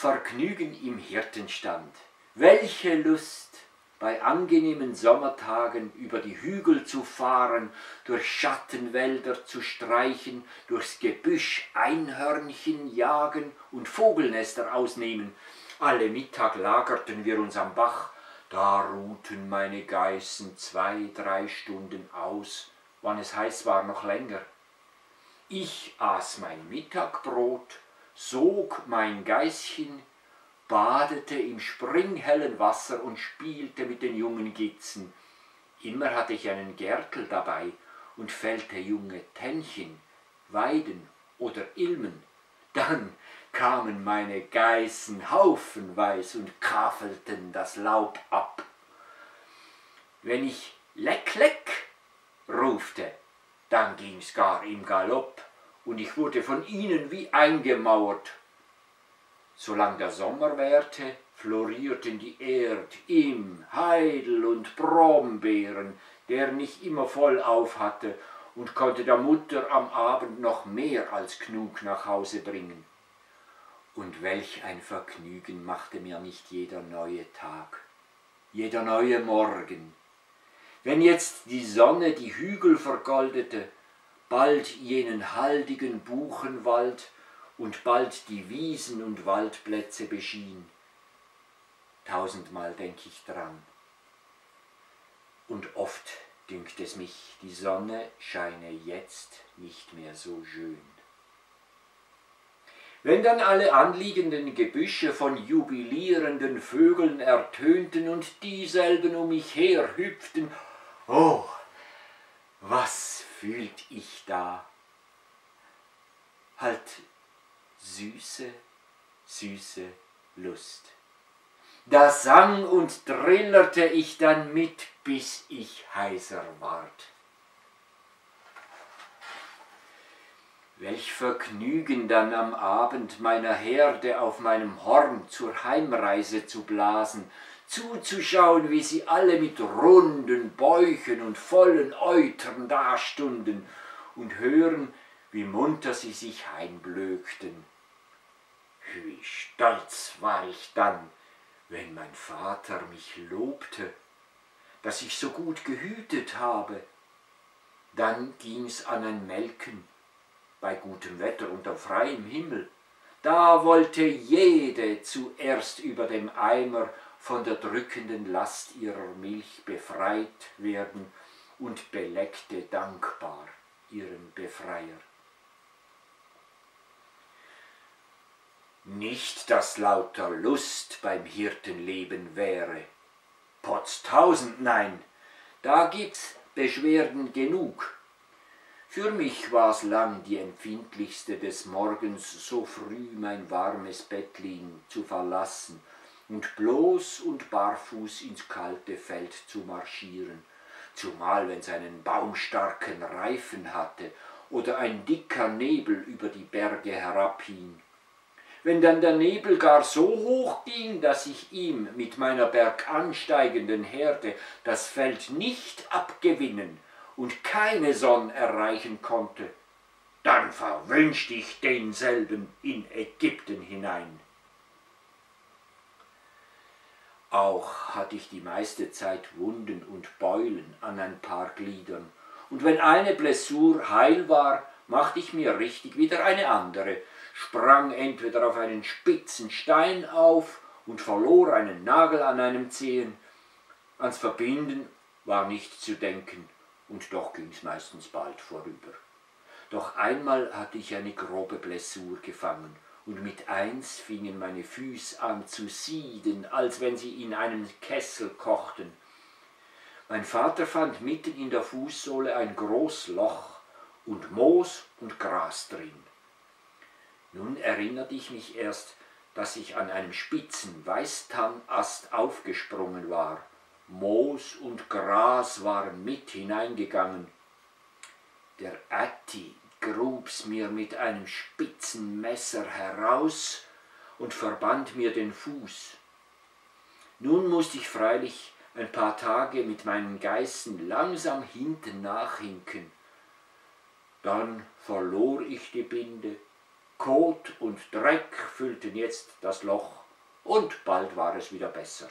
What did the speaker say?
Vergnügen im Hirtenstand. Welche Lust, bei angenehmen Sommertagen über die Hügel zu fahren, durch Schattenwälder zu streichen, durchs Gebüsch Einhörnchen jagen und Vogelnester ausnehmen. Alle Mittag lagerten wir uns am Bach, da ruhten meine Geißen zwei, drei Stunden aus, wann es heiß war noch länger. Ich aß mein Mittagbrot, sog mein Geißchen, badete im springhellen Wasser und spielte mit den jungen Gitzen. Immer hatte ich einen Gärtel dabei und fällte junge Tännchen, Weiden oder Ilmen. Dann kamen meine Geißen haufenweis und kafelten das Laub ab. Wenn ich Leck, Leck rufte, dann ging's gar im Galopp und ich wurde von ihnen wie eingemauert. Solang der Sommer währte, florierten die Erd, Im, Heidel und Brombeeren, der nicht immer voll auf hatte und konnte der Mutter am Abend noch mehr als genug nach Hause bringen. Und welch ein Vergnügen machte mir nicht jeder neue Tag, jeder neue Morgen, wenn jetzt die Sonne die Hügel vergoldete, bald jenen haldigen Buchenwald und bald die Wiesen und Waldplätze beschien. Tausendmal denk ich dran. Und oft dünkt es mich, die Sonne scheine jetzt nicht mehr so schön. Wenn dann alle anliegenden Gebüsche von jubilierenden Vögeln ertönten und dieselben um mich her hüpften Oh, was fühlt ich da? Halt süße, süße Lust. Da sang und trillerte ich dann mit, bis ich heiser ward. Welch Vergnügen dann am Abend meiner Herde auf meinem Horn zur Heimreise zu blasen, zuzuschauen, wie sie alle mit runden Bäuchen und vollen Eutern dastunden und hören, wie munter sie sich heimblökten. Wie stolz war ich dann, wenn mein Vater mich lobte, dass ich so gut gehütet habe. Dann ging's an ein Melken, bei gutem Wetter unter freiem Himmel. Da wollte jede zuerst über dem Eimer von der drückenden Last ihrer Milch befreit werden und beleckte dankbar ihren Befreier. Nicht, dass lauter Lust beim Hirtenleben wäre, potztausend nein, da gibt's Beschwerden genug. Für mich war's lang die empfindlichste des Morgens, so früh mein warmes Bettling zu verlassen und bloß und barfuß ins kalte Feld zu marschieren, zumal wenn's einen baumstarken Reifen hatte oder ein dicker Nebel über die Berge herabhing. Wenn dann der Nebel gar so hoch ging, dass ich ihm mit meiner bergansteigenden Herde das Feld nicht abgewinnen und keine Sonne erreichen konnte, dann verwünscht ich denselben in Ägypten hinein. Auch hatte ich die meiste Zeit Wunden und Beulen an ein paar Gliedern, und wenn eine Blessur heil war, machte ich mir richtig wieder eine andere, sprang entweder auf einen spitzen Stein auf und verlor einen Nagel an einem Zehen. Ans Verbinden war nicht zu denken, und doch ging's meistens bald vorüber. Doch einmal hatte ich eine grobe Blessur gefangen, und mit eins fingen meine Füße an zu sieden, als wenn sie in einem Kessel kochten. Mein Vater fand mitten in der Fußsohle ein groß Loch und Moos und Gras drin. Nun erinnerte ich mich erst, dass ich an einem spitzen Weißtannast aufgesprungen war. Moos und Gras waren mit hineingegangen. Der Atti grub's mir mit einem spitzen Messer heraus und verband mir den Fuß. Nun musste ich freilich ein paar Tage mit meinen Geißen langsam hinten nachhinken. Dann verlor ich die Binde Kot und Dreck füllten jetzt das Loch, und bald war es wieder besser.